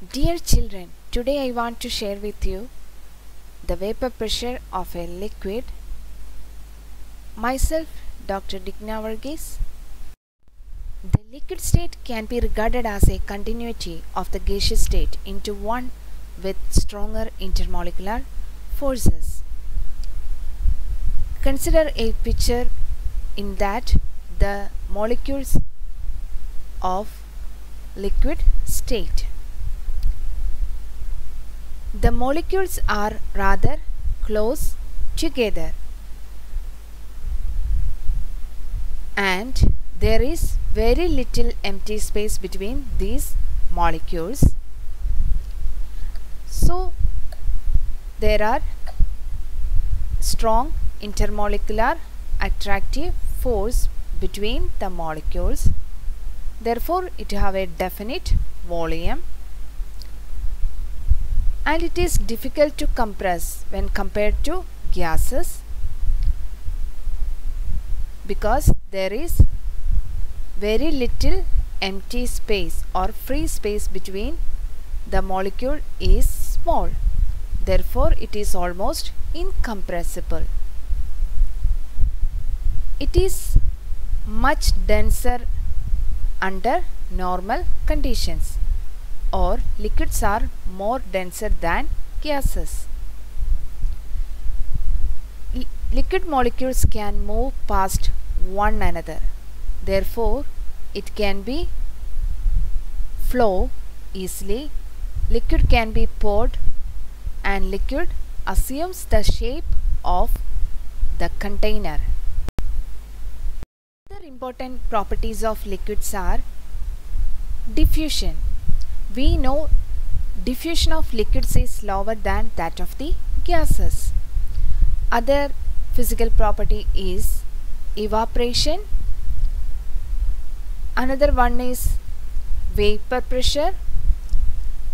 Dear children, today I want to share with you the vapor pressure of a liquid. Myself, Dr. Digna Varghese. The liquid state can be regarded as a continuity of the gaseous state into one with stronger intermolecular forces. Consider a picture in that the molecules of liquid state. The molecules are rather close together. And there is very little empty space between these molecules. So there are strong intermolecular attractive force between the molecules. Therefore it have a definite volume and it is difficult to compress when compared to gases because there is very little empty space or free space between the molecule is small. Therefore it is almost incompressible. It is much denser under normal conditions or liquids are more denser than gases. Liquid molecules can move past one another. Therefore, it can be flow easily. Liquid can be poured and liquid assumes the shape of the container. Other important properties of liquids are diffusion. We know diffusion of liquids is slower than that of the gases. Other physical property is evaporation. Another one is vapor pressure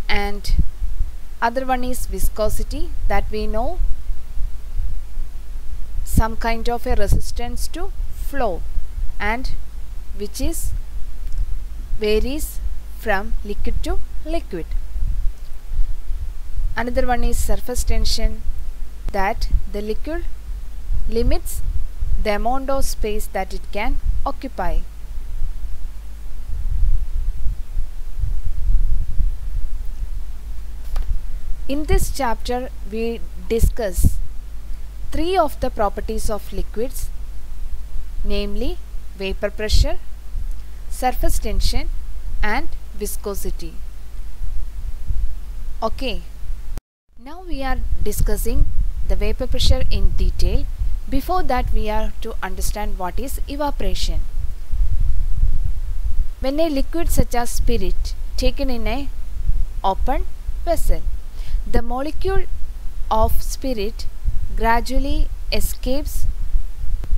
and other one is viscosity that we know some kind of a resistance to flow and which is varies from liquid to liquid. Another one is surface tension that the liquid limits the amount of space that it can occupy. In this chapter we discuss three of the properties of liquids namely vapor pressure, surface tension and viscosity. Okay, now we are discussing the vapor pressure in detail. Before that we have to understand what is evaporation. When a liquid such as spirit taken in a open vessel, the molecule of spirit gradually escapes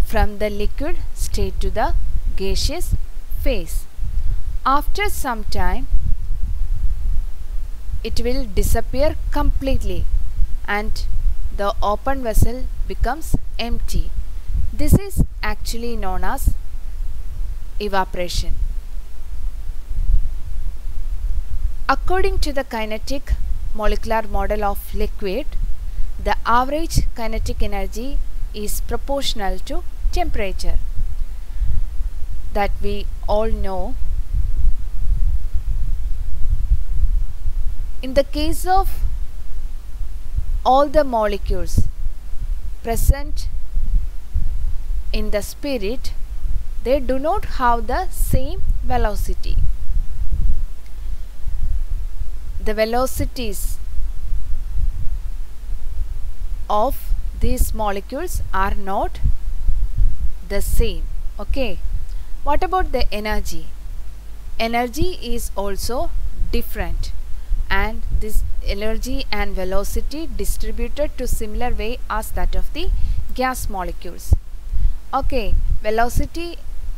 from the liquid state to the gaseous phase. After some time, it will disappear completely and the open vessel becomes empty. This is actually known as evaporation. According to the kinetic molecular model of liquid, the average kinetic energy is proportional to temperature that we all know. In the case of all the molecules present in the spirit, they do not have the same velocity. The velocities of these molecules are not the same. Okay. What about the energy? Energy is also different and this energy and velocity distributed to similar way as that of the gas molecules okay velocity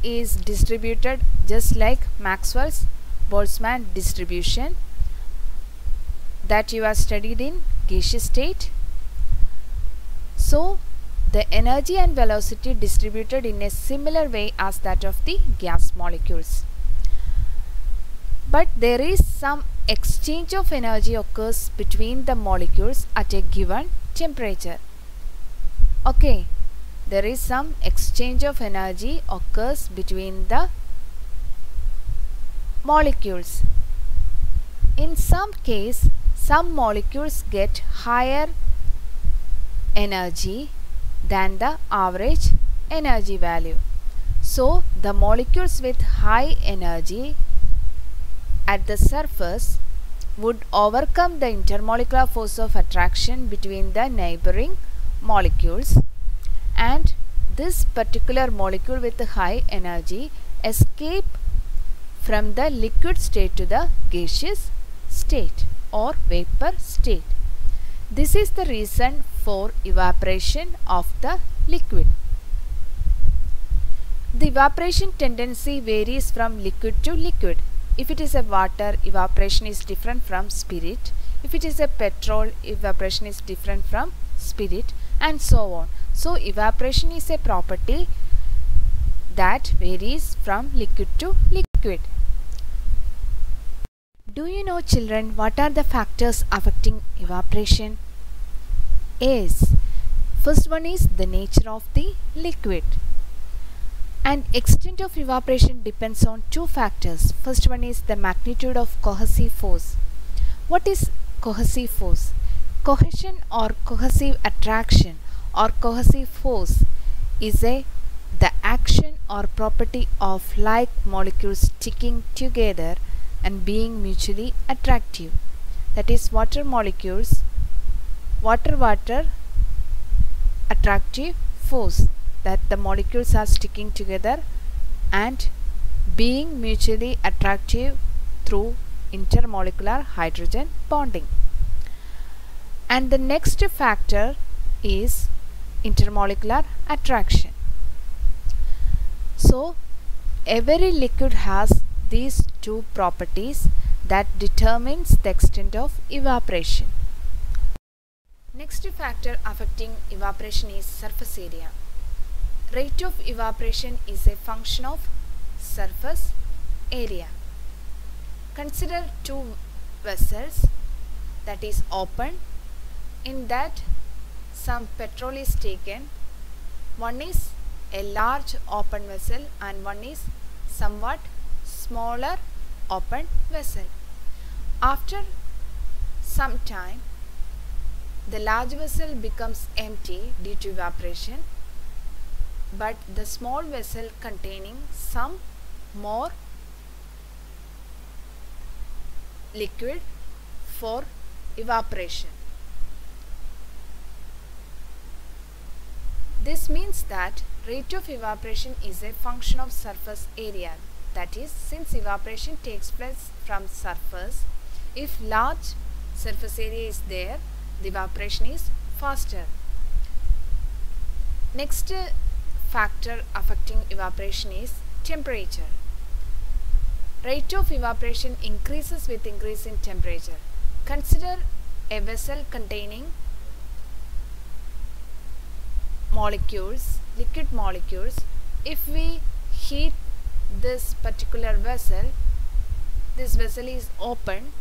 is distributed just like Maxwell's Boltzmann distribution that you have studied in gaseous state so the energy and velocity distributed in a similar way as that of the gas molecules. But there is some exchange of energy occurs between the molecules at a given temperature. Okay, there is some exchange of energy occurs between the molecules. In some case, some molecules get higher energy than the average energy value. So, the molecules with high energy at the surface would overcome the intermolecular force of attraction between the neighboring molecules and this particular molecule with high energy escape from the liquid state to the gaseous state or vapor state. This is the reason for evaporation of the liquid. The evaporation tendency varies from liquid to liquid. If it is a water, evaporation is different from spirit. If it is a petrol, evaporation is different from spirit and so on. So evaporation is a property that varies from liquid to liquid. Do you know children what are the factors affecting evaporation? Yes. First one is the nature of the liquid. And extent of evaporation depends on two factors. First one is the magnitude of cohesive force. What is cohesive force? Cohesion or cohesive attraction or cohesive force is a the action or property of like molecules sticking together and being mutually attractive. That is water molecules, water water attractive force that the molecules are sticking together and being mutually attractive through intermolecular hydrogen bonding. And the next factor is intermolecular attraction. So, every liquid has these two properties that determines the extent of evaporation. Next factor affecting evaporation is surface area. Rate of evaporation is a function of surface area. Consider two vessels that is open. In that some petrol is taken. One is a large open vessel and one is somewhat smaller open vessel. After some time the large vessel becomes empty due to evaporation but the small vessel containing some more liquid for evaporation. This means that rate of evaporation is a function of surface area. That is, since evaporation takes place from surface, if large surface area is there, the evaporation is faster. Next factor affecting evaporation is temperature. Rate of evaporation increases with increase in temperature. Consider a vessel containing molecules, liquid molecules. If we heat this particular vessel, this vessel is open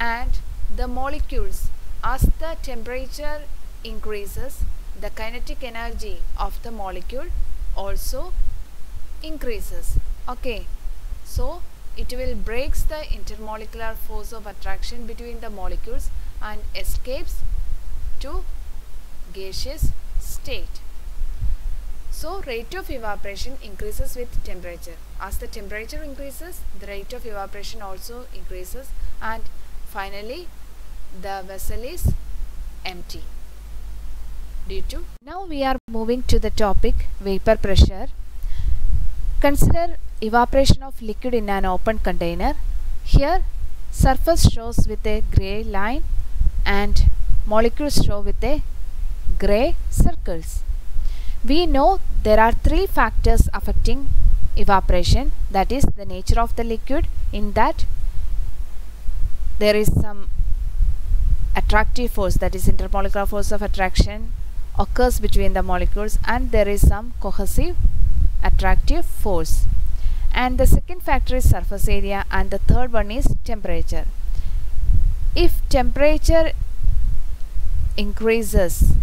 and the molecules as the temperature increases the kinetic energy of the molecule also increases. Okay so it will breaks the intermolecular force of attraction between the molecules and escapes to gaseous state. So rate of evaporation increases with temperature. As the temperature increases the rate of evaporation also increases. And finally the vessel is empty due to now we are moving to the topic vapor pressure. Consider evaporation of liquid in an open container. Here surface shows with a gray line and molecules show with a gray circles. We know there are three factors affecting evaporation that is the nature of the liquid. In that there is some attractive force that is intermolecular force of attraction occurs between the molecules and there is some cohesive attractive force. And the second factor is surface area and the third one is temperature. If temperature increases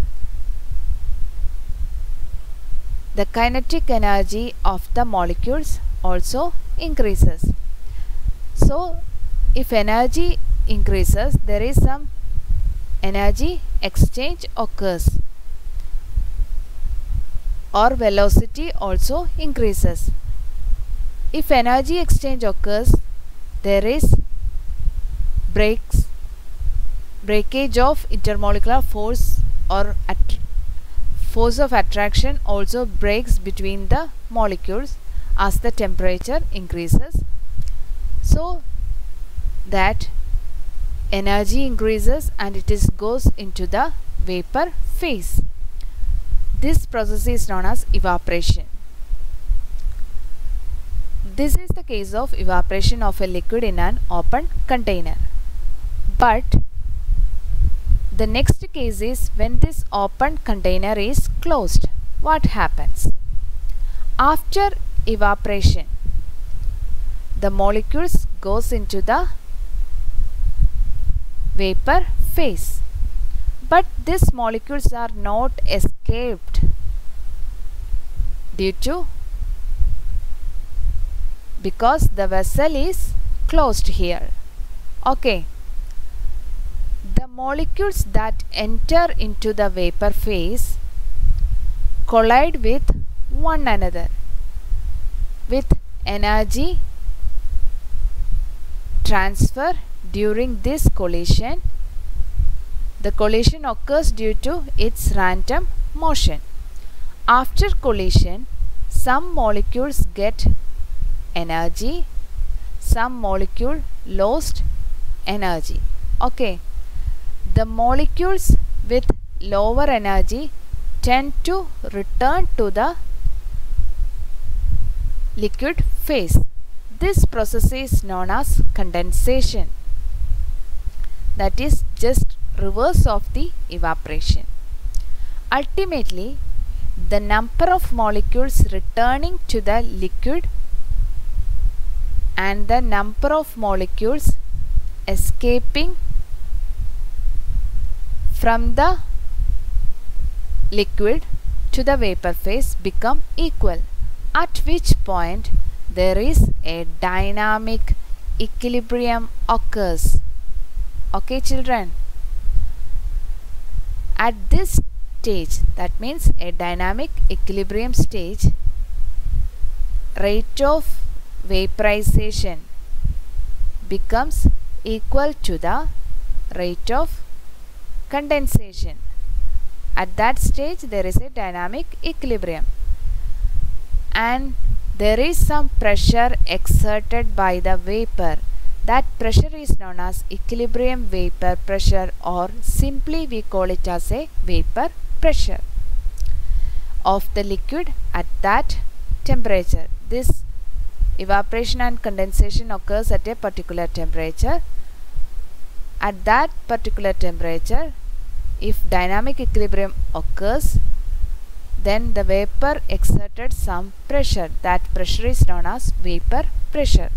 the kinetic energy of the molecules also increases. So if energy increases there is some energy exchange occurs or velocity also increases. If energy exchange occurs there is breaks breakage of intermolecular force or force of attraction also breaks between the molecules as the temperature increases. So that energy increases and it is goes into the vapor phase this process is known as evaporation this is the case of evaporation of a liquid in an open container but the next case is when this open container is closed. What happens? After evaporation, the molecules goes into the vapor phase. But these molecules are not escaped due to? Because the vessel is closed here. Okay. The molecules that enter into the vapor phase collide with one another with energy transfer during this collision. The collision occurs due to its random motion after collision some molecules get energy some molecule lost energy okay the molecules with lower energy tend to return to the liquid phase. This process is known as condensation. That is just reverse of the evaporation. Ultimately, the number of molecules returning to the liquid and the number of molecules escaping from the liquid to the vapor phase become equal at which point there is a dynamic equilibrium occurs. Okay children? At this stage that means a dynamic equilibrium stage rate of vaporization becomes equal to the rate of condensation. At that stage there is a dynamic equilibrium and there is some pressure exerted by the vapor. That pressure is known as equilibrium vapor pressure or simply we call it as a vapor pressure of the liquid at that temperature. This evaporation and condensation occurs at a particular temperature. At that particular temperature if dynamic equilibrium occurs then the vapor exerted some pressure. That pressure is known as vapor pressure.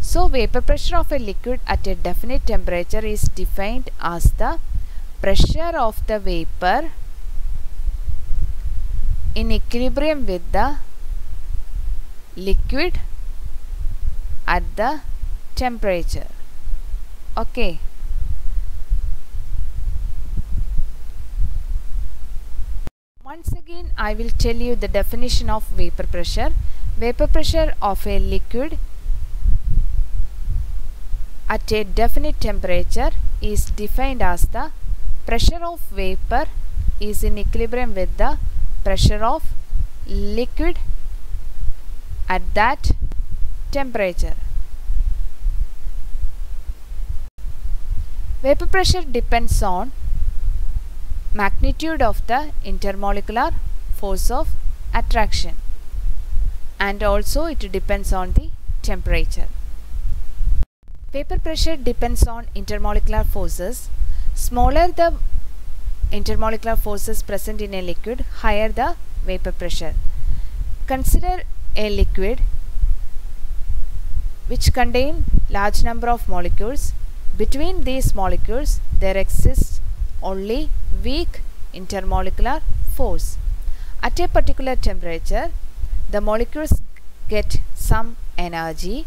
So vapor pressure of a liquid at a definite temperature is defined as the pressure of the vapor in equilibrium with the liquid at the temperature. Okay. Once again I will tell you the definition of vapor pressure. Vapor pressure of a liquid at a definite temperature is defined as the pressure of vapor is in equilibrium with the pressure of liquid at that temperature Vapor pressure depends on magnitude of the intermolecular force of attraction and also it depends on the temperature. Vapor pressure depends on intermolecular forces. Smaller the intermolecular forces present in a liquid, higher the vapor pressure. Consider a liquid which contain large number of molecules between these molecules there exists only weak intermolecular force. At a particular temperature, the molecules get some energy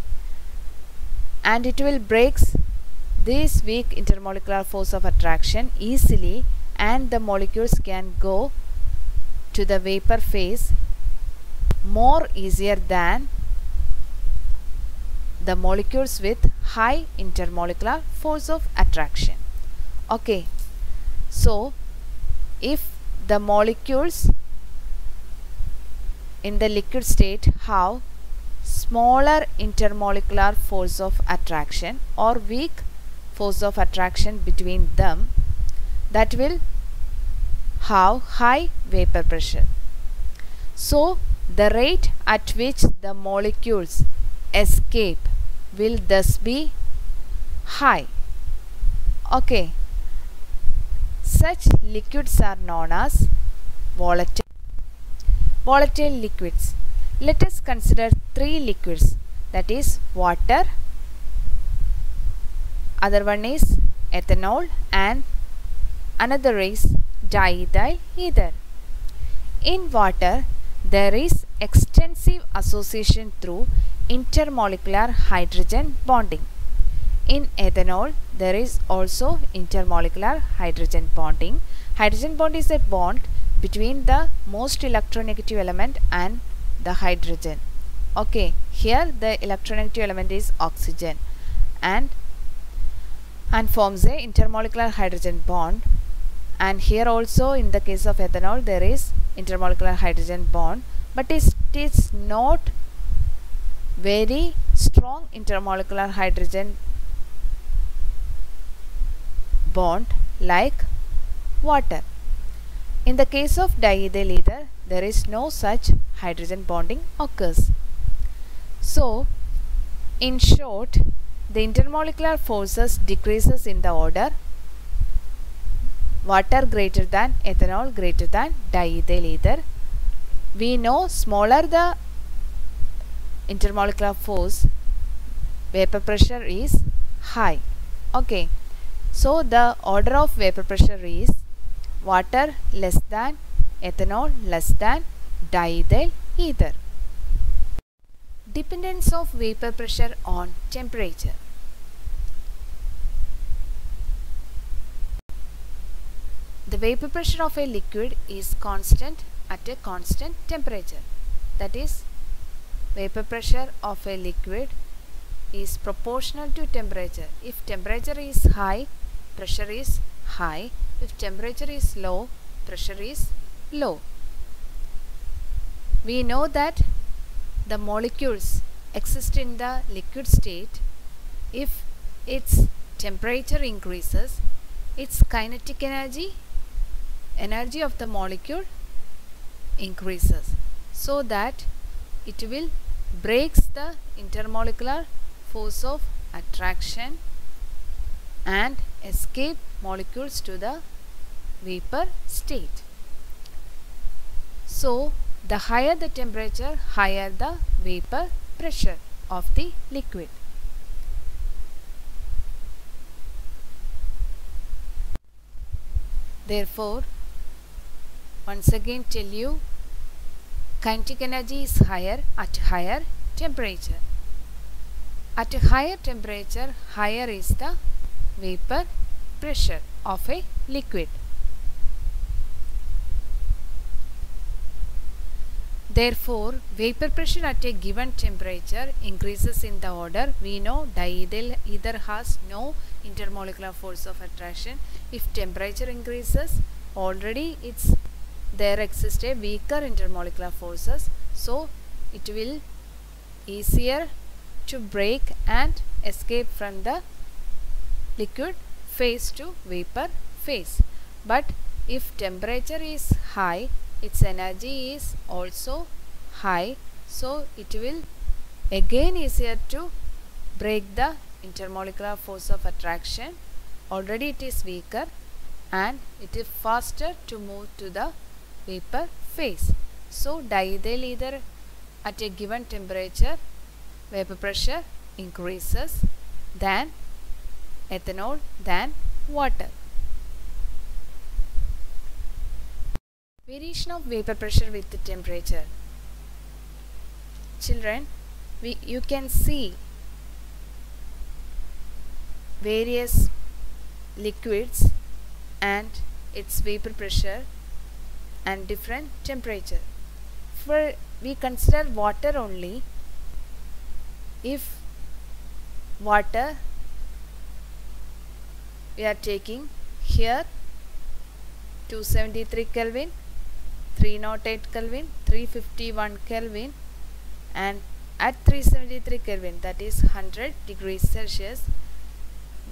and it will breaks this weak intermolecular force of attraction easily and the molecules can go to the vapor phase more easier than the molecules with high intermolecular force of attraction. Okay, so if the molecules in the liquid state have smaller intermolecular force of attraction or weak force of attraction between them that will have high vapor pressure. So the rate at which the molecules escape will thus be high. Okay. Such liquids are known as volatile. Volatile liquids. Let us consider three liquids that is water, other one is ethanol and another is diethyl ether. In water, there is extensive association through intermolecular hydrogen bonding. In ethanol, there is also intermolecular hydrogen bonding. Hydrogen bond is a bond between the most electronegative element and the hydrogen. Okay, here the electronegative element is oxygen and and forms a intermolecular hydrogen bond and here also in the case of ethanol there is intermolecular hydrogen bond but it is not very strong intermolecular hydrogen bond like water. In the case of diethyl ether, there is no such hydrogen bonding occurs. So, in short, the intermolecular forces decreases in the order water greater than ethanol greater than diethyl ether. We know smaller the intermolecular force, vapor pressure is high. Okay. So the order of vapor pressure is water less than ethanol less than diethyl ether. Dependence of vapor pressure on temperature. The vapor pressure of a liquid is constant at a constant temperature. That is, vapor pressure of a liquid is proportional to temperature. If temperature is high, pressure is high. If temperature is low, pressure is low. We know that the molecules exist in the liquid state if its temperature increases, its kinetic energy, energy of the molecule increases so that it will breaks the intermolecular force of attraction and escape molecules to the vapor state. So, the higher the temperature, higher the vapor pressure of the liquid. Therefore, once again tell you kinetic energy is higher at higher temperature. At a higher temperature, higher is the vapor pressure of a liquid. Therefore, vapor pressure at a given temperature increases in the order. We know diethyl ether has no intermolecular force of attraction. If temperature increases, already it's there exists a weaker intermolecular forces. So, it will easier to break and escape from the liquid phase to vapor phase. But if temperature is high, its energy is also high so it will again easier to break the intermolecular force of attraction already it is weaker and it is faster to move to the vapor phase so diethyl ether at a given temperature vapor pressure increases than ethanol than water. Variation of vapor pressure with the temperature. Children, we, you can see various liquids and its vapor pressure and different temperature. For we consider water only if water we are taking here 273 Kelvin 308 Kelvin 351 Kelvin and at 373 Kelvin that is 100 degrees Celsius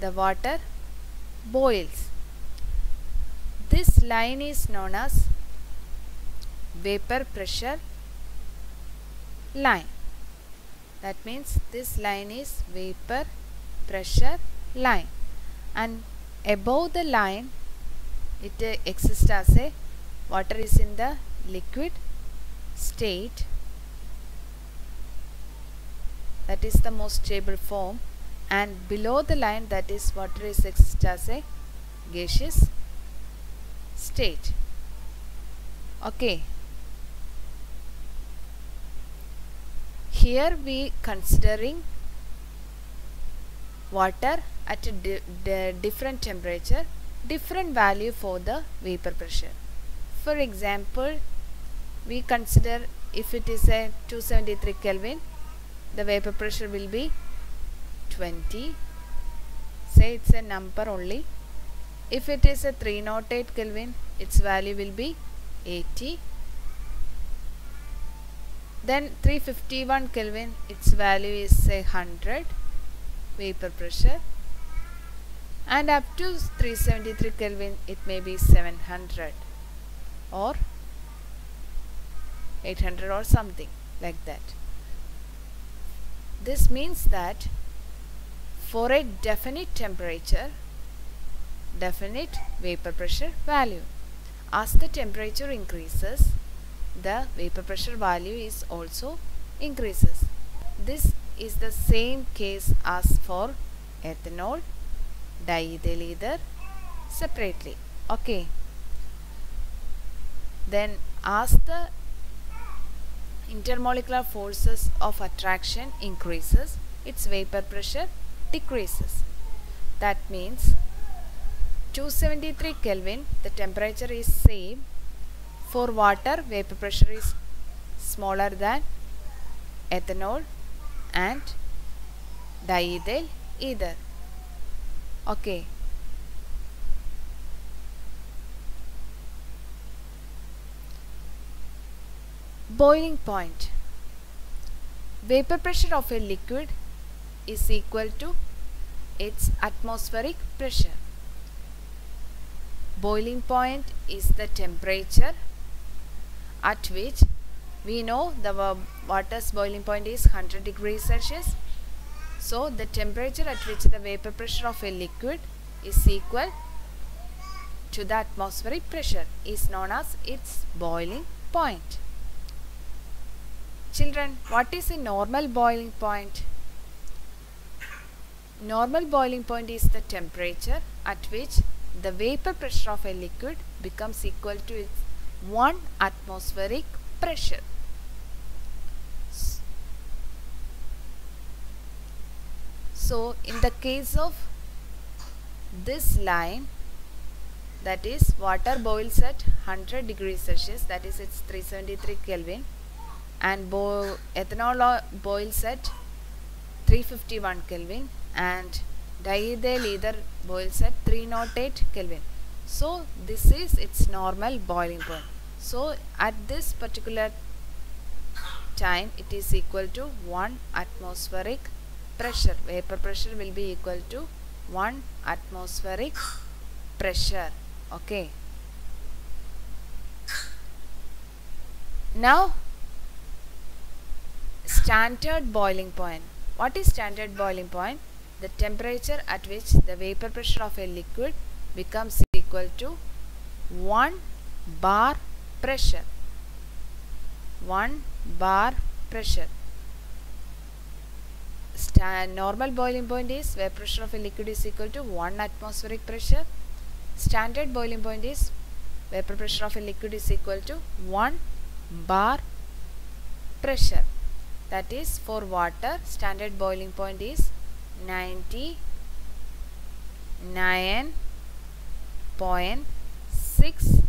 the water boils. This line is known as vapor pressure line. That means this line is vapor pressure line. And above the line it uh, exists as a water is in the liquid state. That is the most stable form. And below the line that is water is exists as a gaseous state. Okay. Here we considering water at different temperature different value for the vapor pressure for example we consider if it is a 273 kelvin the vapor pressure will be 20 say it's a number only. If it is a 308 kelvin its value will be 80 then 351 Kelvin its value is say 100 vapor pressure. And up to 373 Kelvin it may be 700 or 800 or something like that this means that for a definite temperature definite vapor pressure value as the temperature increases the vapor pressure value is also increases. This is the same case as for ethanol, diethyl ether separately. Okay. Then as the intermolecular forces of attraction increases, its vapor pressure decreases. That means 273 Kelvin, the temperature is same for water, vapor pressure is smaller than ethanol and diethyl ether. Okay. Boiling point. Vapor pressure of a liquid is equal to its atmospheric pressure. Boiling point is the temperature at which we know the water's boiling point is 100 degrees Celsius. So the temperature at which the vapor pressure of a liquid is equal to the atmospheric pressure is known as its boiling point. Children, what is a normal boiling point? Normal boiling point is the temperature at which the vapor pressure of a liquid becomes equal to its 1 atmospheric pressure. So, in the case of this line that is water boils at 100 degrees Celsius that is it's 373 Kelvin and ethanol boils at 351 Kelvin and diethyl ether boils at 308 Kelvin. So this is its normal boiling point. So at this particular time it is equal to 1 atmospheric pressure. Vapor pressure will be equal to 1 atmospheric pressure. Okay. Now standard boiling point. What is standard boiling point? The temperature at which the vapor pressure of a liquid becomes equal to 1 bar pressure 1 bar pressure sta- normal boiling point is vapor pressure of a liquid is equal to 1 atmospheric pressure standard boiling point is vapor pressure of a liquid is equal to 1 bar pressure that is for water standard boiling point is 99.6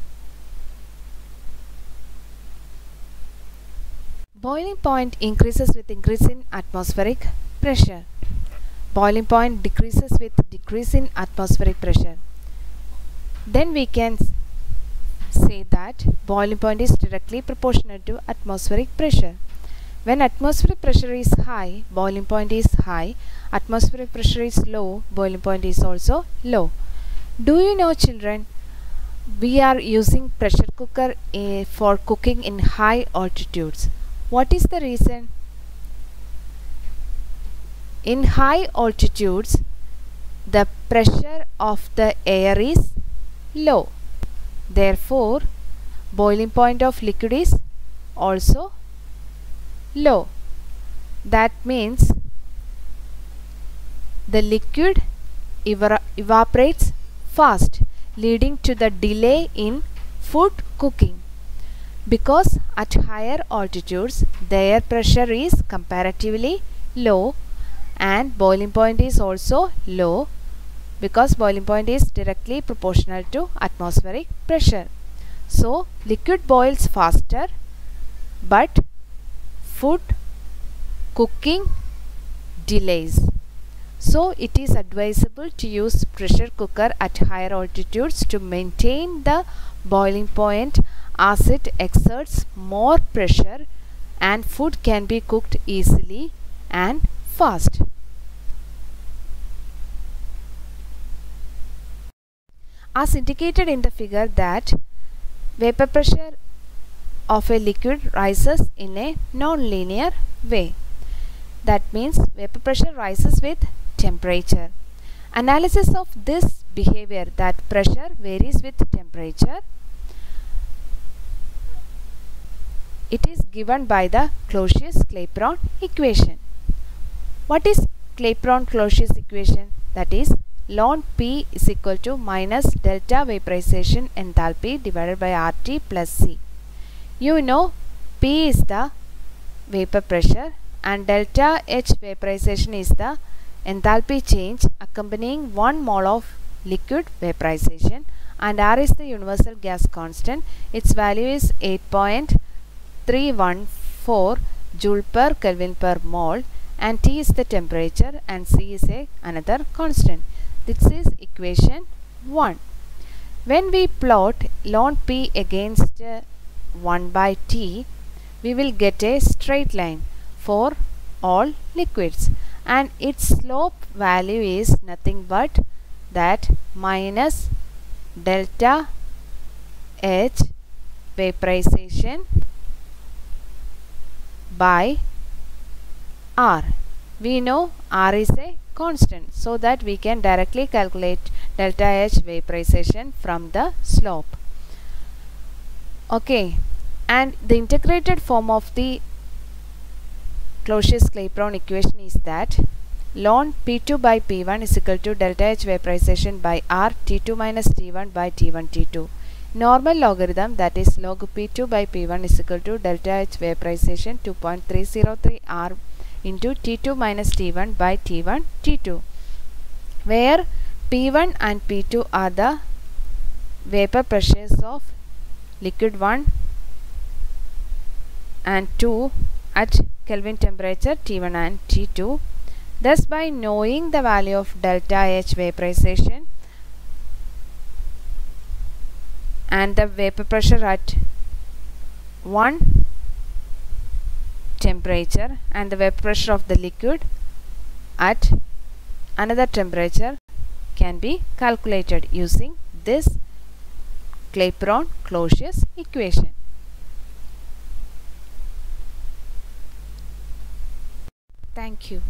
boiling point increases with increase in atmospheric pressure. Boiling point decreases with decrease in atmospheric pressure. Then we can say that boiling point is directly proportional to atmospheric pressure when atmospheric pressure is high boiling point is high. Atmospheric pressure is low boiling point is also low. Do you know children we are using pressure cooker eh, for cooking in high altitudes. What is the reason? In high altitudes the pressure of the air is low. Therefore boiling point of liquid is also low. That means the liquid evaporates fast leading to the delay in food cooking. Because at higher altitudes the air pressure is comparatively low and boiling point is also low because boiling point is directly proportional to atmospheric pressure. So liquid boils faster but food cooking delays so it is advisable to use pressure cooker at higher altitudes to maintain the boiling point as it exerts more pressure and food can be cooked easily and fast. As indicated in the figure that vapor pressure of a liquid rises in a non-linear way. That means vapor pressure rises with temperature. Analysis of this behavior that pressure varies with temperature it is given by the Clausius-Clapeyron equation. What is Clapeyron-Clausius equation? That is ln P is equal to minus delta vaporization enthalpy divided by RT plus C. You know P is the vapor pressure and delta H vaporization is the enthalpy change accompanying 1 mole of liquid vaporization and R is the universal gas constant. Its value is 8.314 joule per Kelvin per mole and T is the temperature and C is a another constant. This is equation 1. When we plot ln P against uh, 1 by T, we will get a straight line for all liquids and its slope value is nothing but that minus delta H vaporization by R. We know R is a constant so that we can directly calculate delta H vaporization from the slope. Okay, and the integrated form of the Clausius-Clapeyron equation is that ln P2 by P1 is equal to delta H vaporization by R T2 minus T1 by T1 T2. Normal logarithm that is log P2 by P1 is equal to delta H vaporization 2.303 R into T2 minus T1 by T1 T2 where P1 and P2 are the vapor pressures of liquid 1 and 2 at Kelvin temperature T1 and T2 thus by knowing the value of delta H vaporization and the vapor pressure at 1 temperature and the vapor pressure of the liquid at another temperature can be calculated using this Clapeyron-Clausius equation. Thank you.